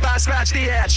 itchy scratch the edge.